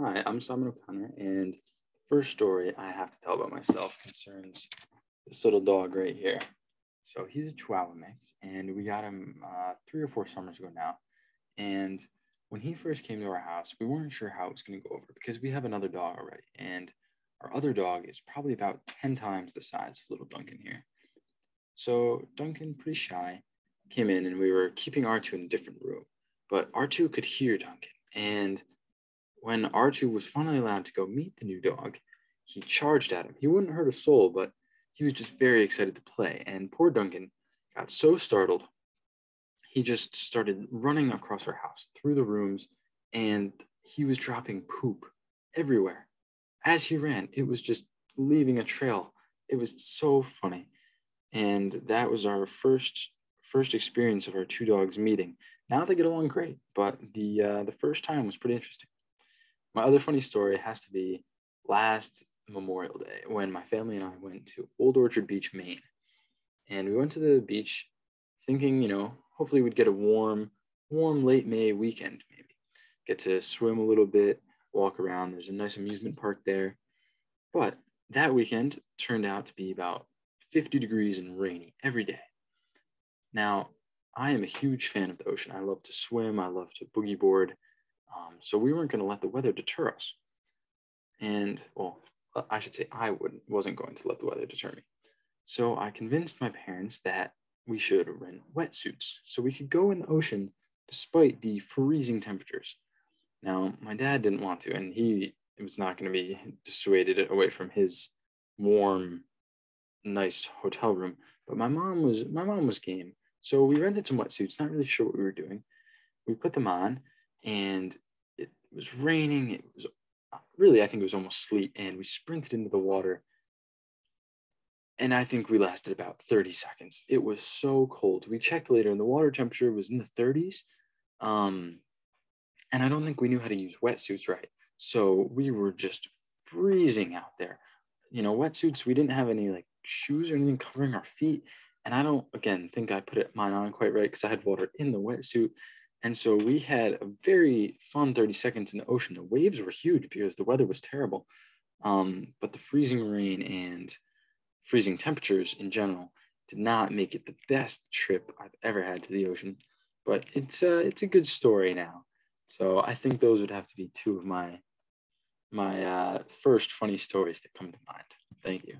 Hi, I'm Simon O'Connor, and the first story I have to tell about myself concerns this little dog right here. So he's a Chihuahua mix, and we got him uh, three or four summers ago now. And when he first came to our house, we weren't sure how it was going to go over because we have another dog already, and our other dog is probably about 10 times the size of little Duncan here. So Duncan, pretty shy, came in, and we were keeping R2 in a different room, but R2 could hear Duncan, and when R2 was finally allowed to go meet the new dog, he charged at him. He wouldn't hurt a soul, but he was just very excited to play. And poor Duncan got so startled, he just started running across our house through the rooms, and he was dropping poop everywhere. As he ran, it was just leaving a trail. It was so funny. And that was our first first experience of our two dogs meeting. Now they get along great, but the uh, the first time was pretty interesting. My other funny story has to be last Memorial Day when my family and I went to Old Orchard Beach, Maine. And we went to the beach thinking, you know, hopefully we'd get a warm, warm late May weekend, maybe. Get to swim a little bit, walk around. There's a nice amusement park there. But that weekend turned out to be about 50 degrees and rainy every day. Now, I am a huge fan of the ocean. I love to swim, I love to boogie board. Um, so we weren't going to let the weather deter us. And, well, I should say I wouldn't, wasn't going to let the weather deter me. So I convinced my parents that we should rent wetsuits so we could go in the ocean despite the freezing temperatures. Now, my dad didn't want to, and he was not going to be dissuaded away from his warm, nice hotel room. But my mom was my mom was game, so we rented some wetsuits. Not really sure what we were doing. We put them on, and it was raining. It was really, I think it was almost sleet, and we sprinted into the water. And I think we lasted about 30 seconds. It was so cold. We checked later, and the water temperature was in the 30s. Um, and I don't think we knew how to use wetsuits right. So we were just freezing out there. You know, wetsuits, we didn't have any like shoes or anything covering our feet. And I don't, again, think I put it mine on quite right because I had water in the wetsuit. And so we had a very fun 30 seconds in the ocean. The waves were huge because the weather was terrible. Um, but the freezing rain and freezing temperatures in general did not make it the best trip I've ever had to the ocean. But it's uh, it's a good story now. So I think those would have to be two of my my uh, first funny stories that come to mind. Thank you.